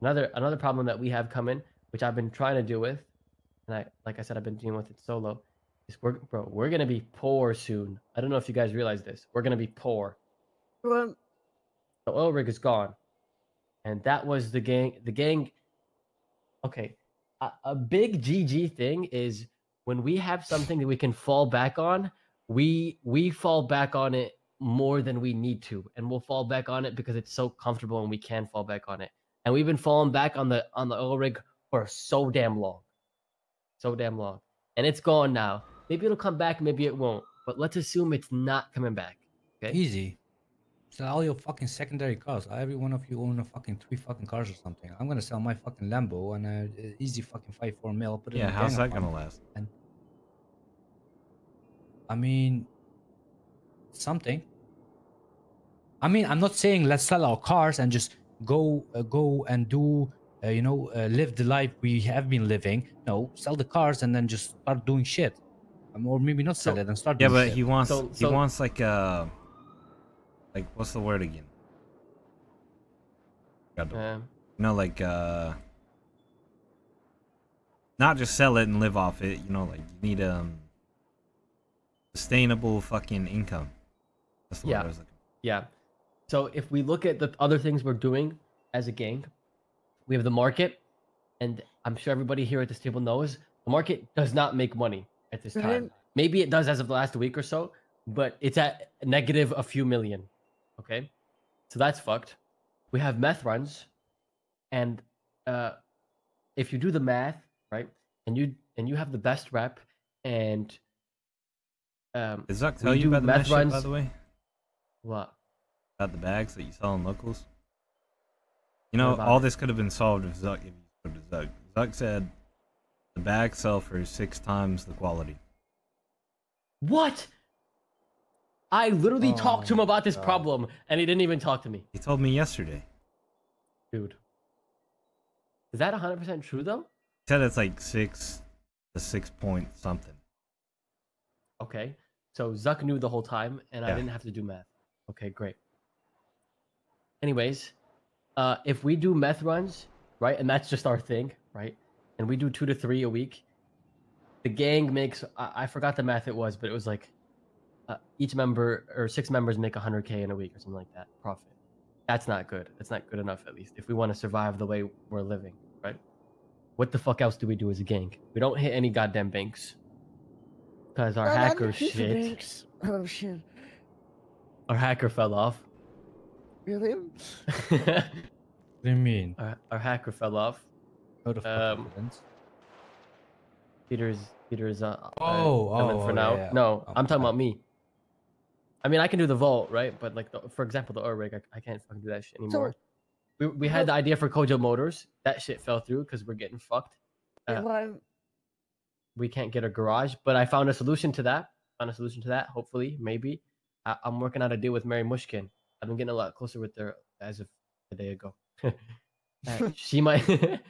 Another another problem that we have coming, which I've been trying to deal with, and I like I said, I've been dealing with it solo. Is we're bro, we're gonna be poor soon. I don't know if you guys realize this. We're gonna be poor. Well, The oil rig is gone, and that was the gang. The gang. Okay, a, a big GG thing is when we have something that we can fall back on. We we fall back on it more than we need to, and we'll fall back on it because it's so comfortable and we can fall back on it. And we've been falling back on the on the oil rig for so damn long, so damn long, and it's gone now. Maybe it'll come back, maybe it won't. But let's assume it's not coming back. Okay. Easy. Sell all your fucking secondary cars. Every one of you own a fucking three fucking cars or something. I'm gonna sell my fucking Lambo and a easy fucking five four mil. Put it Yeah, in how's that gonna last? I mean, something. I mean, I'm not saying let's sell our cars and just go uh, go and do uh, you know uh, live the life we have been living. No, sell the cars and then just start doing shit, um, or maybe not sell So- it and start. Yeah, doing but shit. he wants So- he so- wants like uh like what's the word again? God, Um, you know, like uh not just sell it and live off it. You know, like you need um sustainable fucking income. That's the Yeah. word I was looking. Yeah. So if we look at the other things we're doing as a gang, we have the market, and I'm sure everybody here at this table knows the market does not make money at this time. Right. Maybe it does as of the last week or so, but it's at negative a few million. Okay, so that's fucked. We have meth runs, and uh, if you do the math right, and you and you have the best rep, and um, Did Zuck tell you do about the meth meth shit, by the way? what? About the bags that you sell in locals? You know, all it? this could have been solved if Zuck if you spoke to Zuck. Zuck said the bags sell for six times the quality. What? I literally oh talked to him Oh about this God. problem and he didn't even talk to me. He told me yesterday. Dude. Is that 100% true though? He said it's like six to six point something. Okay. So Zuck knew the whole time and I didn't have to do math. Okay, great. Anyways, uh if we do meth runs, right? And that's just our thing, right? And we do 2 to 3 a week. The gang makes I, I forgot the math it was, but it was like uh, each member or six members make 100k in a week or something like that profit. That's not good. That's not good enough at least if we want to survive the way we're living, right? What the fuck else do we do as a gang? We don't hit any goddamn banks. Cuz our not hacker shit. banks. Oh shit. Our hacker fell off. Really? What do you mean? our, our hacker fell off. Out of Um, confidence? Peter's Peter's uh, uh, Oh, done it oh, for oh, now. yeah, yeah. No, Oh, I'm talking about me. I mean, I can do the vault, right? But like, the, for example, the oil rig, I, I can't fucking do that shit anymore. we we had the idea for Kojo Motors. That shit fell through because we're getting fucked. Uh, Well, we can't get a garage, but I found a solution to that. Found a solution to that. Hopefully, maybe. I, I'm working out a deal with Mary Mushkin. I've been getting a lot closer with her as of a day ago. Uh, she might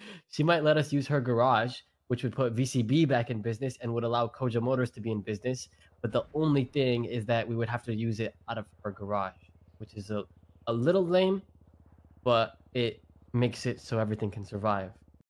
she might let us use her garage, which would put VCB back in business and would allow Koja Motors to be in business. But the only thing is that we would have to use it out of her garage, which is a, a little lame, but it makes it so everything can survive.